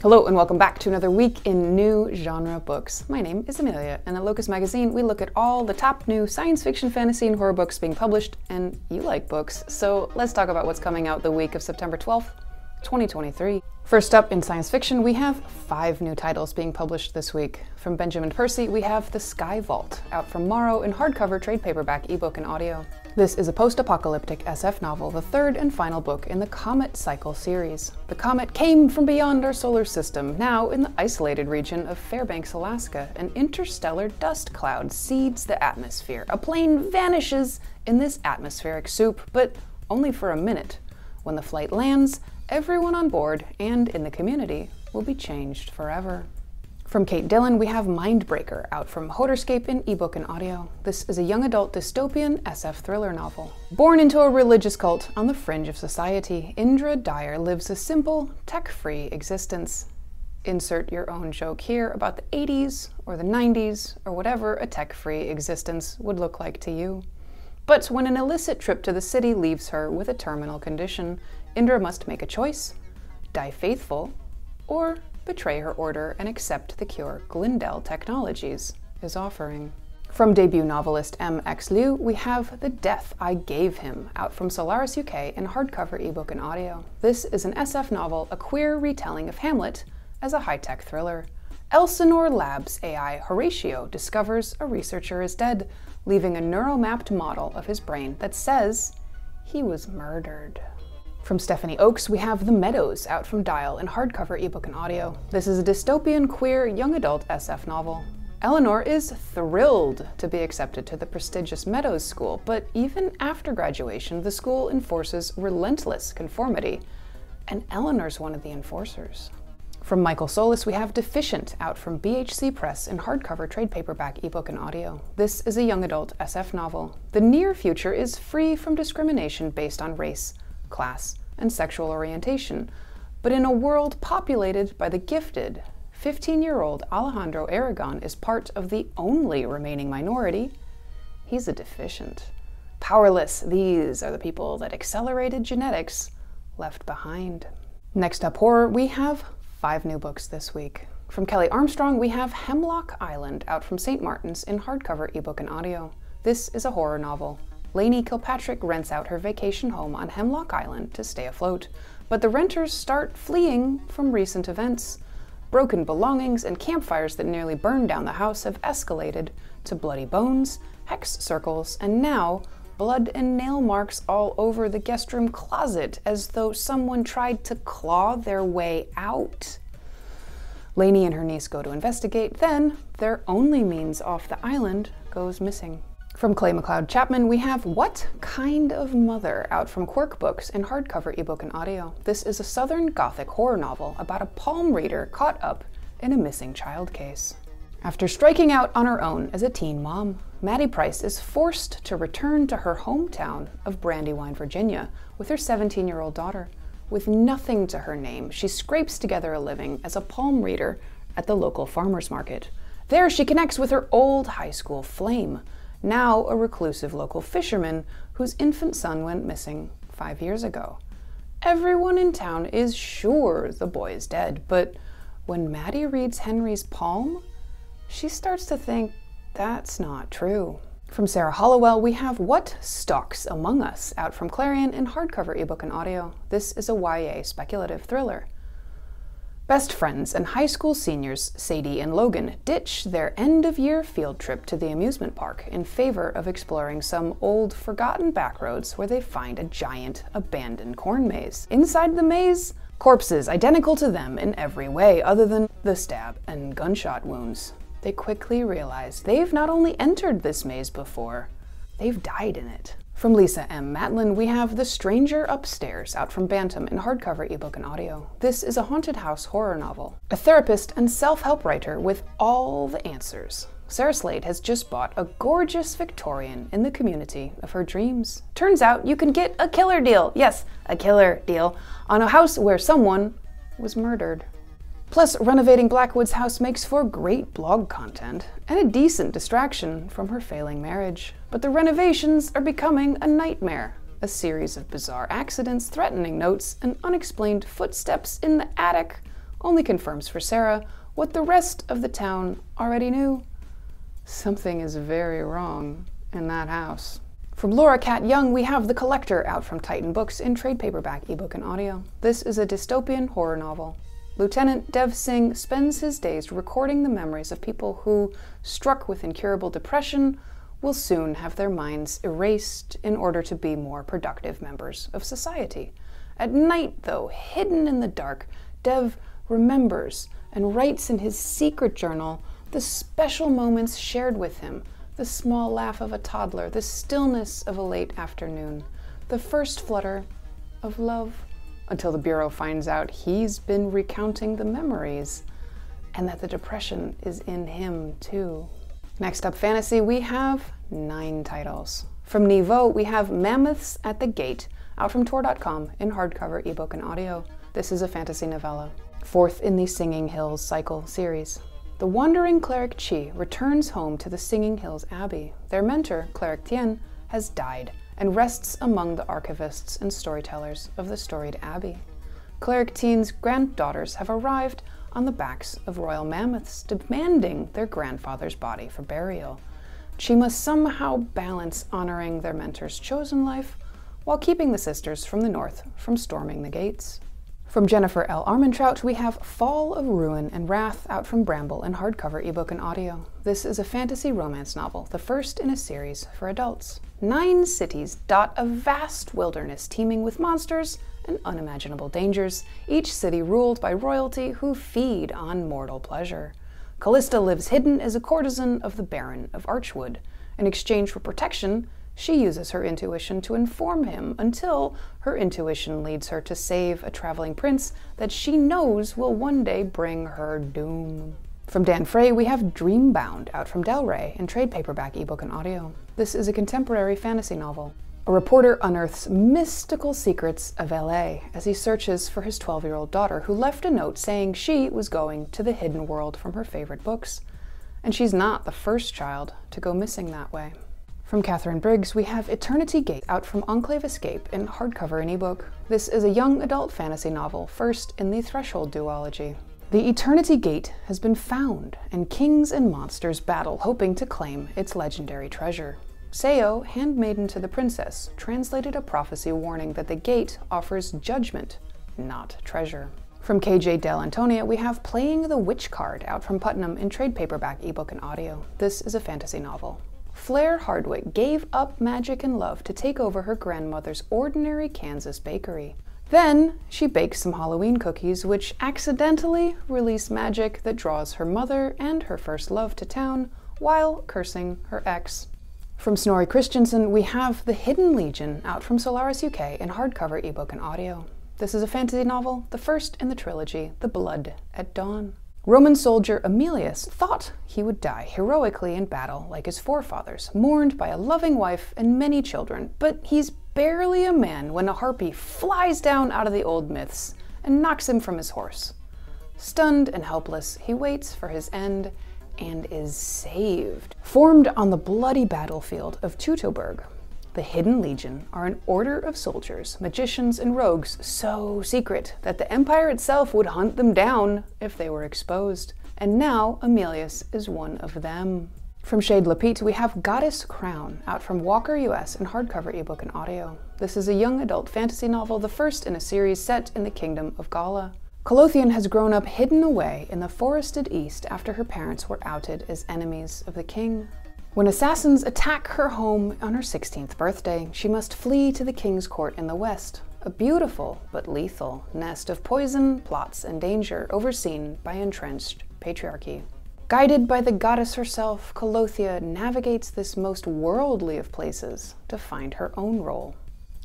Hello and welcome back to another week in new genre books. My name is Amelia, and at Locus Magazine we look at all the top new science fiction, fantasy, and horror books being published, and you like books, so let's talk about what's coming out the week of September 12th, 2023. First up in science fiction, we have five new titles being published this week. From Benjamin Percy, we have The Sky Vault, out from Morrow in hardcover, trade paperback, ebook, and audio. This is a post apocalyptic SF novel, the third and final book in the Comet Cycle series. The comet came from beyond our solar system, now in the isolated region of Fairbanks, Alaska. An interstellar dust cloud seeds the atmosphere. A plane vanishes in this atmospheric soup, but only for a minute. When the flight lands, everyone on board and in the community will be changed forever. From Kate Dylan, we have Mindbreaker, out from Hodderscape in ebook and audio. This is a young adult dystopian SF thriller novel. Born into a religious cult on the fringe of society, Indra Dyer lives a simple, tech free existence. Insert your own joke here about the 80s or the 90s or whatever a tech free existence would look like to you. But when an illicit trip to the city leaves her with a terminal condition, Indra must make a choice die faithful or betray her order and accept the cure Glindell Technologies is offering. From debut novelist Em X. Liu, we have The Death I Gave Him, out from Solaris UK in hardcover ebook and audio. This is an SF novel, a queer retelling of Hamlet as a high tech thriller. Elsinore Labs AI Horatio discovers a researcher is dead, leaving a neuromapped model of his brain that says he was murdered. From Stephanie Oakes, we have The Meadows, out from Dial in hardcover, ebook, and audio. This is a dystopian, queer, young adult SF novel. Eleanor is thrilled to be accepted to the prestigious Meadows School, but even after graduation, the school enforces relentless conformity, and Eleanor's one of the enforcers. From Michael Solis, we have Deficient, out from BHC Press in hardcover, trade paperback, ebook, and audio. This is a young adult SF novel. The near future is free from discrimination based on race, class, and sexual orientation, but in a world populated by the gifted, 15 year old Alejandro Aragon is part of the only remaining minority. He's a deficient. Powerless, these are the people that accelerated genetics left behind. Next up, horror, we have five new books this week. From Kelley Armstrong, we have Hemlock Island out from St. Martin's in hardcover, ebook, and audio. This is a horror novel. Lainey Kilpatrick rents out her vacation home on Hemlock Island to stay afloat, but the renters start fleeing from recent events. Broken belongings and campfires that nearly burned down the house have escalated to bloody bones, hex circles, and now blood and nail marks all over the guest room closet as though someone tried to claw their way out. Lainey and her niece go to investigate, then their only means off the island goes missing. From Clay McLeod Chapman, we have What Kind of Mother out from Quirk Books in hardcover, ebook, and audio. This is a Southern Gothic horror novel about a palm reader caught up in a missing child case. After striking out on her own as a teen mom, Maddie Price is forced to return to her hometown of Brandywine, Virginia, with her 17 year old daughter. With nothing to her name, she scrapes together a living as a palm reader at the local farmer's market. There, she connects with her old high school flame, now a reclusive local fisherman whose infant son went missing five years ago. Everyone in town is sure the boy is dead, but when Maddie reads Henry's palm, she starts to think that's not true. From Sarah Hollowell, we have What Stalks Among Us out from Clarion in hardcover ebook and audio. This is a YA speculative thriller. Best friends and high school seniors Sadie and Logan ditch their end of year field trip to the amusement park in favor of exploring some old, forgotten backroads where they find a giant, abandoned corn maze. Inside the maze, corpses identical to them in every way other than the stab and gunshot wounds. They quickly realize they've not only entered this maze before, they've died in it. From Lisa M. Matlin, we have The Stranger Upstairs, out from Bantam in hardcover, ebook, and audio. This is a haunted house horror novel. A therapist and self help writer with all the answers. Sarah Slade has just bought a gorgeous Victorian in the community of her dreams. Turns out you can get a killer deal, yes, a killer deal, on a house where someone was murdered. Plus, renovating Blackwood's house makes for great blog content and a decent distraction from her failing marriage. But the renovations are becoming a nightmare. A series of bizarre accidents, threatening notes, and unexplained footsteps in the attic only confirms for Sarah what the rest of the town already knew. Something is very wrong in that house. From Laura Cat Young, we have The Collector out from Titan Books in trade paperback, ebook, and audio. This is a dystopian horror novel. Lieutenant Dev Singh spends his days recording the memories of people who, struck with incurable depression, will soon have their minds erased in order to be more productive members of society. At night, though, hidden in the dark, Dev remembers and writes in his secret journal the special moments shared with him the small laugh of a toddler, the stillness of a late afternoon, the first flutter of love, until the Bureau finds out he's been recounting the memories and that the depression is in him too. Next up, fantasy, we have nine titles. From Nghi Vo, we have Mammoths at the Gate, out from Tor.com in hardcover, ebook, and audio. This is a fantasy novella. Fourth in the Singing Hills cycle series. The wandering cleric Chih returns home to the Singing Hills Abbey. Their mentor, Cleric Tien, has died and rests among the archivists and storytellers of the storied abbey. Cleric Tien's granddaughters have arrived on the backs of royal mammoths, demanding their grandfather's body for burial. She must somehow balance honoring their mentor's chosen life while keeping the sisters from the north from storming the gates. From Jennifer L. Armentrout, we have Fall of Ruin and Wrath out from Bramble in hardcover, ebook, and audio. This is a fantasy romance novel, the first in a series for adults. Nine cities dot a vast wilderness teeming with monsters and unimaginable dangers, each city ruled by royalty who feed on mortal pleasure. Callista lives hidden as a courtesan of the Baron of Archwood. In exchange for protection, she uses her intuition to inform him until her intuition leads her to save a traveling prince that she knows will one day bring her doom. From Dan Frey, we have Dreambound, out from Del Rey in trade paperback, ebook, and audio. This is a contemporary fantasy novel. A reporter unearths mystical secrets of LA as he searches for his 12 year old daughter, who left a note saying she was going to the hidden world from her favorite books. And she's not the first child to go missing that way. From Katharine Briggs, we have Eternity Gate out from Enclave Escape in hardcover and ebook. This is a young adult fantasy novel, first in the Threshold duology. The Eternity Gate has been found, and kings and monsters battle, hoping to claim its legendary treasure. Seo, handmaiden to the princess, translated a prophecy warning that the gate offers judgment, not treasure. From KJ Del Antonia, we have Playing the Witch card out from Putnam in trade paperback, ebook, and audio. This is a fantasy novel. Flair Hardwick gave up magic and love to take over her grandmother's ordinary Kansas bakery. Then she bakes some Halloween cookies, which accidentally release magic that draws her mother and her first love to town while cursing her ex. From Snorri Kristjansson, we have The Hidden Legion out from Solaris UK in hardcover, ebook, and audio. This is a fantasy novel, the first in the trilogy, The Blood at Dawn. Roman soldier Emilius thought he would die heroically in battle like his forefathers, mourned by a loving wife and many children, but he's barely a man when a harpy flies down out of the old myths and knocks him from his horse. Stunned and helpless, he waits for his end and is saved. Formed on the bloody battlefield of Teutoburg, the Hidden Legion are an order of soldiers, magicians, and rogues so secret that the Empire itself would hunt them down if they were exposed. And now Emilius is one of them. From Shade Lapite, we have Goddess Crown, out from Walker US in hardcover ebook and audio. This is a young adult fantasy novel, the first in a series set in the Kingdom of Gala. Colotheon has grown up hidden away in the forested east after her parents were outed as enemies of the king. When assassins attack her home on her 16th birthday, she must flee to the king's court in the west, a beautiful but lethal nest of poison, plots, and danger overseen by entrenched patriarchy. Guided by the goddess herself, Colothea navigates this most worldly of places to find her own role.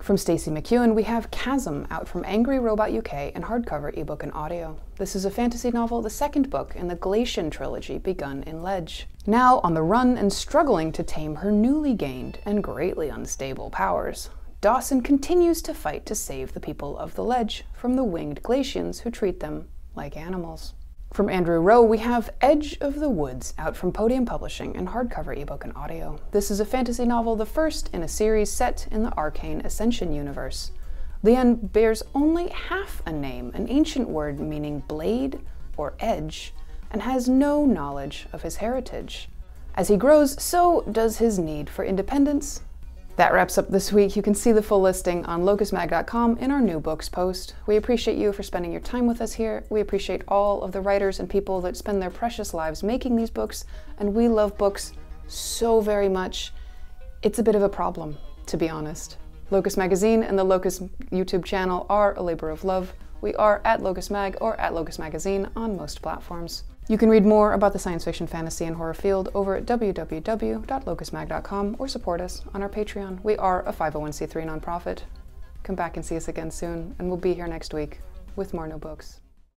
From Stacey McEwen, we have Chasm out from Angry Robot UK in hardcover, ebook, and audio. This is a fantasy novel, the second book in the Glacian trilogy begun in Ledge. Now on the run and struggling to tame her newly gained and greatly unstable powers, Dawsyn continues to fight to save the people of the Ledge from the winged Glacians who treat them like animals. From Andrew Rowe, we have Edge of the Woods out from Podium Publishing in hardcover, ebook, and audio. This is a fantasy novel, the first in a series set in the Arcane Ascension universe. Lian bears only half a name, an ancient word meaning blade or edge, and has no knowledge of his heritage. As he grows, so does his need for independence. That wraps up this week. You can see the full listing on locusmag.com in our new books post. We appreciate you for spending your time with us here. We appreciate all of the writers and people that spend their precious lives making these books, and we love books so very much. It's a bit of a problem, to be honest. Locus Magazine and the Locus YouTube channel are a labor of love. We are at Locus Mag or at Locus Magazine on most platforms. You can read more about the science fiction, fantasy, and horror field over at www.locusmag.com or support us on our Patreon. We are a 501c3 nonprofit. Come back and see us again soon, and we'll be here next week with more new books.